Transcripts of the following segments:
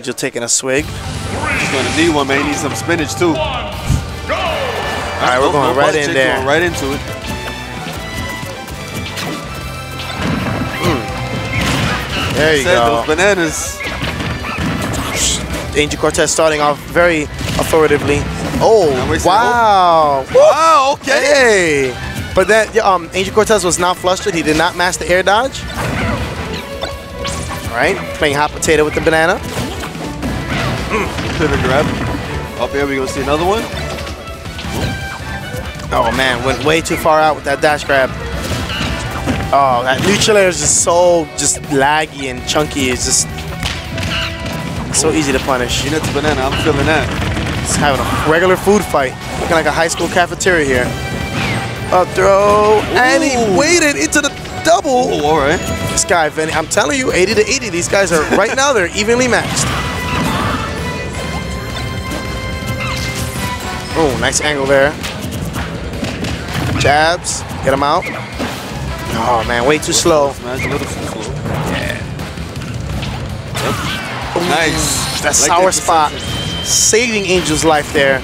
Angel taking a swig. He's gonna need one, man. He needs some spinach too. All right, we're going right in there. Going right into it. There you go. those bananas. Angel Cortes starting off very authoritatively. Oh, wow. Wow. Okay. Hey. But that um, Angel Cortes was not flustered. He did not master air dodge. All right, playing hot potato with the banana. Could have grabbed. Up oh, here, we gonna see another one. Oh man, went way too far out with that dash grab. Oh, that neutral air is just so just laggy and chunky. It's just so oh. easy to punish. Peanuts banana. I'm feeling that. Just having a regular food fight, looking like a high school cafeteria here. Up throw, and he waited into the double. Oh, all right. This guy, Vinny, I'm telling you, 80 to 80. These guys are right now. They're evenly matched. Oh, nice angle there. Jabs, get him out. Oh man, way too slow. Smash a little too slow. Nice. That sour spot, saving Angel's life there.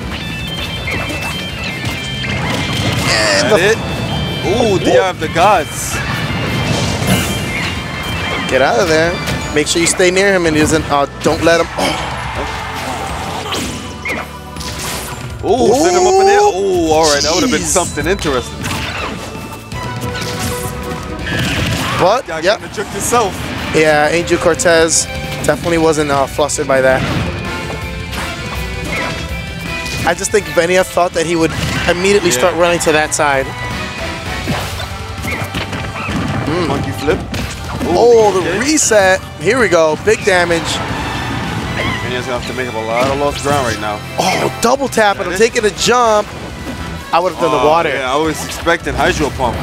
And the- it? Ooh, the eye of the gods. get out of there. Make sure you stay near him and he doesn't. Uh, don't let him. Oh, Ooh, send him up in there. Ooh, all right. That would have been something interesting. but Got yep, yourself. yeah. Angel Cortes definitely wasn't uh, flustered by that. I just think Venia thought that he would immediately Yeah. start running to that side. Monkey flip. Ooh, Oh, the okay. reset. Here we go. Big damage. And he's gonna have to make up a lot of lost ground right now. Oh, double tapping him, That is- taking a jump. I would have done the Oh, water. Yeah, I was expecting hydro pump.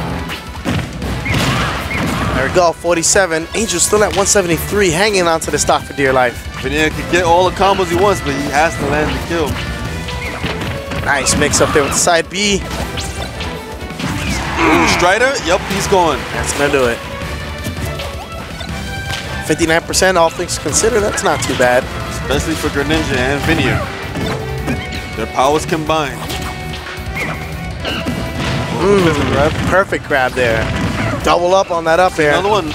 There we go, 47. Angel still at 173, hanging on to the stock for dear life. Venia can get all the combos he wants, but he has to land the kill. Nice mix up there with the side B. Ooh, Strider, yep, he's going. That's gonna do it. 59%, all things considered, that's not too bad. Especially for Greninja and Venia. Their powers combined. Ooh, grab. Perfect grab there. Double up on that up air. Another one.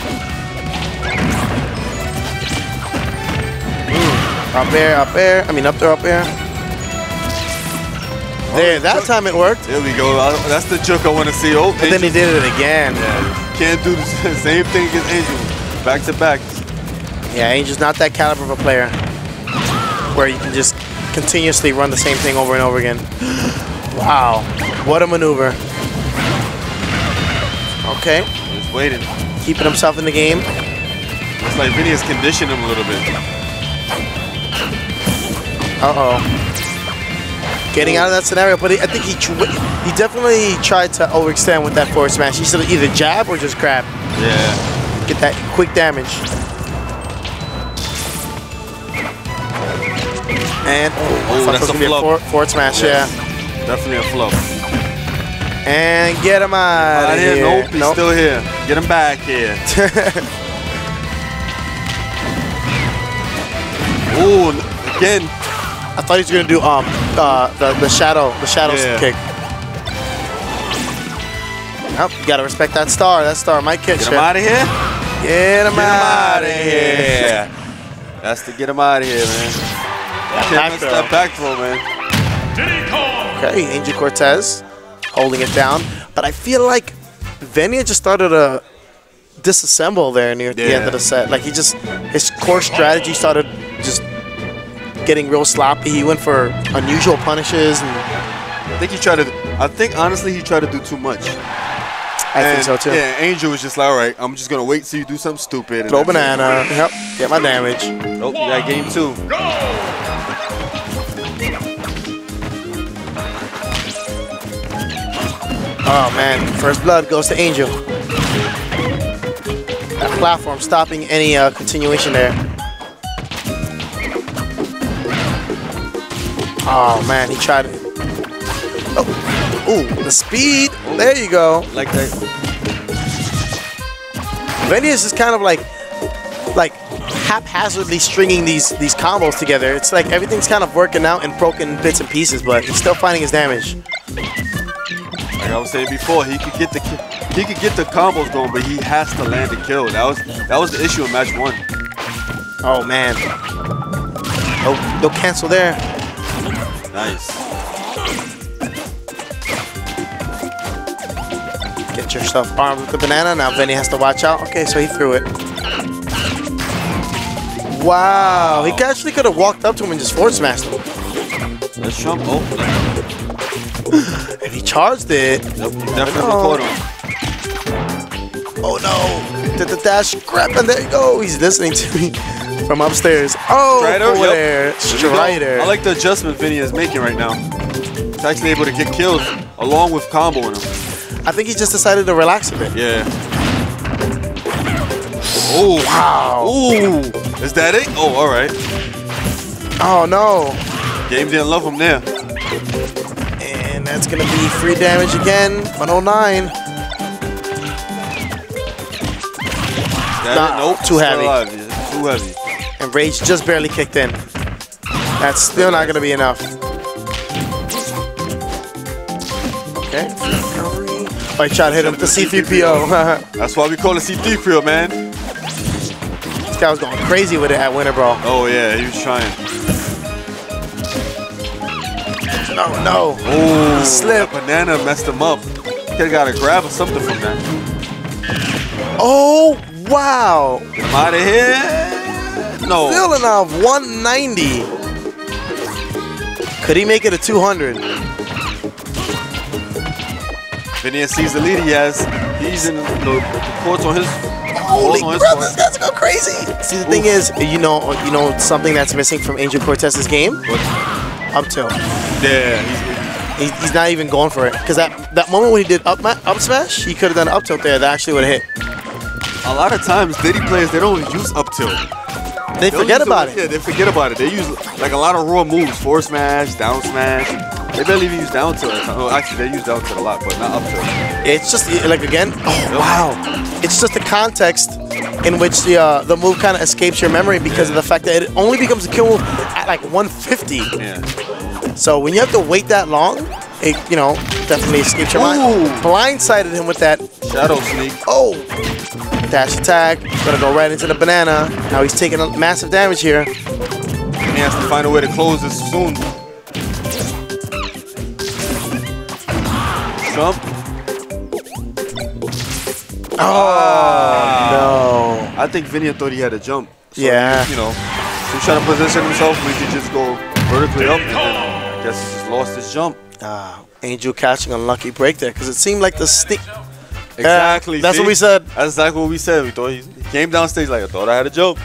Up air, up air. I mean, up there, up air. Oh, there, that time it worked. There we go. That's the joke I want to see. Oh, And then he did it again. can't do the same thing against Angel. Back to back. Yeah, Angel's not that caliber of a player where you can just continuously run the same thing over and over again. Wow, what a maneuver. Okay, Just waiting. keeping himself in the game. It's like Venia's conditioned him a little bit. Uh-oh. Getting out of that scenario, but I think he he definitely tried to overextend with that forward smash. He should either jab or just grab. Yeah. Get that quick damage. And oh, Ooh, that's a gonna be a flub. forward, forward smash, Yes. yeah. Definitely a fluff. And get him out Out of here. here. Nope, he's still here. Get him back here. Ooh, again. I thought he was gonna do um uh the, the shadow the shadow Yeah. kick. Nope, you gotta respect that star. That star might catch Get him out of here. Get him out out of here. That's to get him out of here, man. Can't back miss throw. that back throw, man. Okay, Angel Cortes holding it down, but I feel like Venia just started to disassemble there near the end of the set. Like he just his core strategy started just getting real sloppy. He went for unusual punishes, and I think he tried to. I think honestly he tried to do too much. I think And, so too. Yeah, Angel was just like, all right, I'm just gonna wait till you do something stupid. Throw that's banana. Yep, get my damage. Oh, nope, you got game two. Oh man, first blood goes to Angel. That platform stopping any uh, continuation there. Oh man, he tried it. Oh, ooh, the speed. There you go. Like that. Venia is kind of like, like haphazardly stringing these these combos together. It's like everything's kind of working out in broken bits and pieces, but he's still finding his damage. Like I was saying before, he could get the he could get the combos going, but he has to land the kill. That was that was the issue in match one. Oh man. No, no cancel there. Nice. Get yourself armed with the banana. Now Vinny has to watch out. Okay, so he threw it. Wow, he actually could have walked up to him and just forward smashed him. Let's jump. Oh, If he charged it, he definitely caught him. oh no. Did the dash grab and there you go. He's listening to me from upstairs. Oh, Strider, over yep. there. There we go. Strider. I like the adjustment Vinny is making right now. He's actually able to get kills along with comboing him. I think he just decided to relax a bit. Yeah. Oh Wow. Ooh, is that it? Oh, all right. Oh no. Game didn't love him there. That's gonna be free damage again. 109. That Nah? Nope. too heavy. too heavy. And Rage just barely kicked in. That's still not gonna be enough. Okay. Tried to hit him with the C3PO. That's why we call it C3PO, man. this guy was going crazy with it at Winter Brawl. Oh yeah, he was trying. No, no. Oh, He slipped. that banana messed him up. Could have got a grab or something from that. Oh, wow. Get him out of here. No. Feeling off 190. Could he make it a 200? Phineas sees the lead he has. He's in the, the courts on his. Holy on his crap, this guy's go crazy. See, the thing is, you know, you know something that's missing from Angel Cortes's game? What? Up tilt. Yeah, he's, He, he's not even going for it. Because that, that moment when he did up, up smash, he could have done up tilt there. That actually would have hit. a lot of times Diddy players they don't use up tilt. They They'll forget about it. Yeah, they forget about it. They use like a lot of raw moves, forward smash, down smash. They barely even use down tilt. Oh, actually, they use down tilt a lot, but not up tilt. It's just like again. Oh wow! It's just the context in which the uh, the move kind of escapes your memory because of the fact that it only becomes a kill move at like 150. Yeah. So when you have to wait that long, it you know definitely escapes your mind. Ooh. Blindsided him with that. Shadow sneak. Oh, dash attack. Gonna go right into the banana. Now he's taking massive damage here. And he has to find a way to close this soon. Jump. Oh I think Vinny thought he had a jump. So Yeah. he, you know, he was trying to position himself he could just go vertically up and then I guess he just lost his jump. Ah, Angel catching a lucky break there because it seemed like the stick. Exactly. that's what we said. That's exactly what we said. We thought he, came down stage like I thought I had a jump.